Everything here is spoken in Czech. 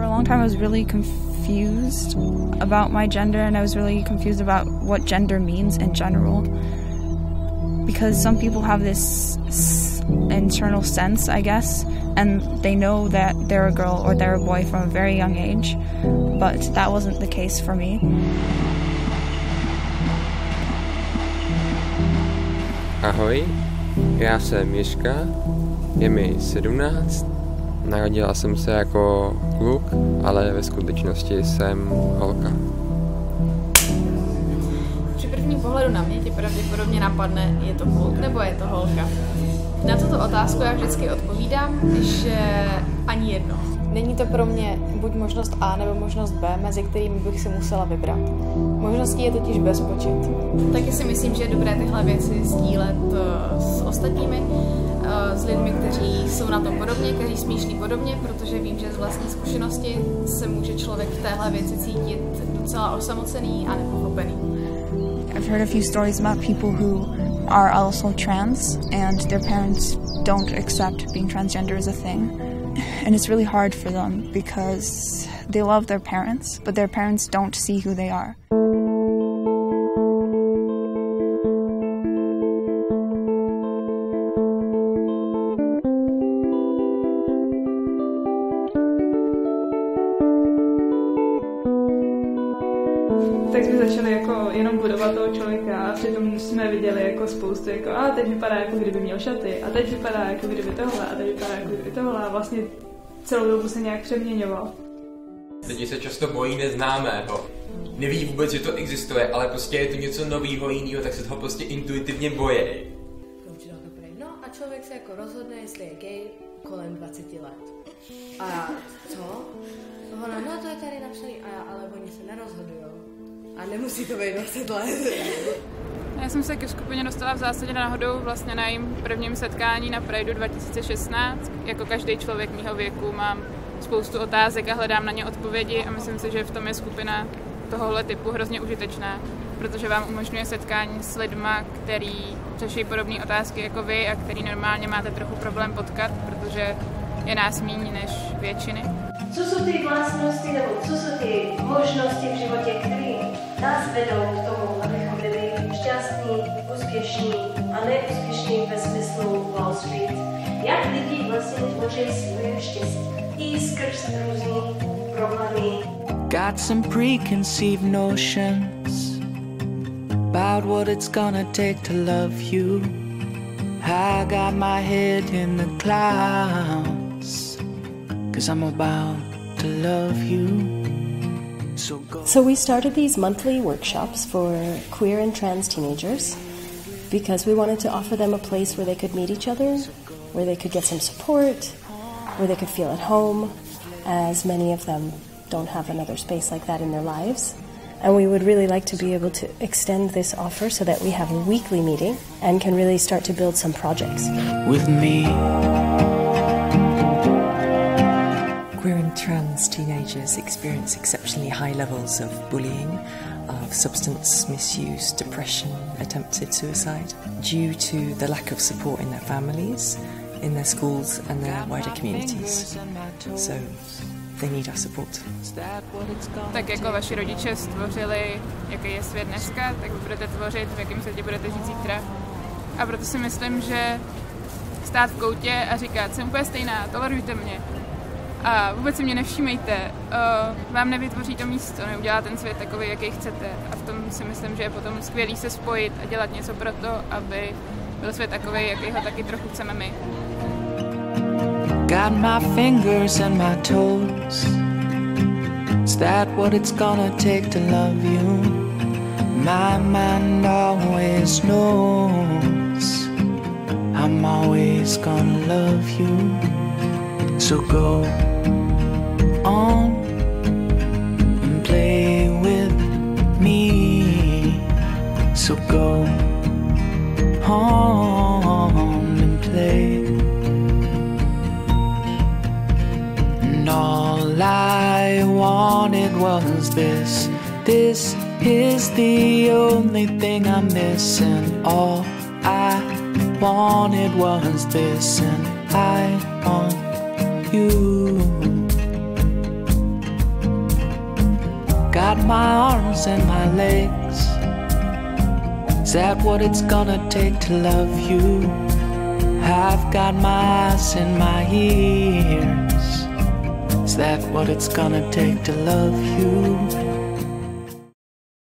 For a long time, I was really confused about my gender, and I was really confused about what gender means in general. Because some people have this internal sense, I guess, and they know that they're a girl or they're a boy from a very young age, but that wasn't the case for me. Ahoj, já jsem Miška, je mi 17, narodila jsem se jako kluk, ale ve skutečnosti jsem holka. Při prvním pohledu na mě ti pravděpodobně napadne, je to kluk nebo je to holka. Na tuto otázku já vždycky odpovídám, že ani jedno. Není to pro mě buď možnost A nebo možnost B, mezi kterými bych si musela vybrat. Možností je totiž bezpočet. Taky si myslím, že je dobré tyhle věci sdílet eh, s ostatními, eh, s lidmi, kteří jsou na tom podobně, kteří smýšlí podobně, protože vím, že z vlastní zkušenosti se může člověk v téhle věci cítit docela osamocený a nepochopený. I've heard a few stories about people who are also trans and their parents don't accept being transgender as a thing. And it's really hard for them because they love their parents, but their parents don't see who they are. Tak jsme začali jako jenom budovat toho člověka a přitom jsme viděli jako spoustu jako a teď vypadá jako kdyby měl šaty a teď vypadá jako kdyby tohle a teď vypadá jako kdyby tohle a vlastně celou dobu se nějak přeměňoval. Lidi se často bojí neznámého. Neví vůbec, že to existuje, ale prostě je to něco nového, jiného, tak se toho prostě intuitivně bojí. No a člověk se jako rozhodne, jestli je gay kolem 20 let. A co? Ona, no to je tady napsaný, a já, ale oni se nerozhodují. A nemusí to být 20 let. Já jsem se ke skupině dostala v zásadě náhodou vlastně na jejím prvním setkání na Prideu 2016. Jako každý člověk mýho věku mám spoustu otázek a hledám na ně odpovědi a myslím si, že v tom je skupina tohohle typu hrozně užitečná, protože vám umožňuje setkání s lidma, který řeší podobné otázky jako vy a který normálně máte trochu problém potkat, protože je nás méně než většiny. Co vlastnosti nebo co možnosti v životě, nás vedou k tomu, abychom byli šťastní, úspěšní a neúspěšní ve smyslu Wall Street? Jak lidi vlastně tvoří svoje štěstí i skrz problémy? Got some preconceived notions about what it's gonna take to love you. I got my head in the clouds, cause I'm about to love you. So, so we started these monthly workshops for queer and trans teenagers because we wanted to offer them a place where they could meet each other, where they could get some support, where they could feel at home, as many of them don't have another space like that in their lives. And we would really like to be able to extend this offer so that we have a weekly meeting and can really start to build some projects. With me. Trans teenagers experience exceptionally high levels of bullying, of substance misuse, depression, attempted suicide, due to the lack of support in their families, in their schools, and their wider communities. So they need our support. Tak jako vaši rodiče stvořili, jaký je svět dneska, tak budete tvořit, v jakém světě budete žít zítra. A proto si myslím, že stát v koutě a říkat, jsem úplně stejná, tolerujte mě. A vůbec si mě nevšímejte, uh, vám nevytvoří to místo, neudělá ten svět takový, jaký chcete. A v tom si myslím, že je potom skvělý se spojit a dělat něco pro to, aby byl svět takový, jaký ho taky trochu chceme my. Got my fingers and my toes. Is that what it's gonna take to love you? My mind always knows I'm always gonna love you. So go on and play with me. So go on and play. And all I wanted was this. This is the only thing I'm missing. All I wanted was this, and I want you. got my arms and my legs. Is that what it's gonna take to love you? I've got my eyes and my ears. Is that what it's gonna take to love you?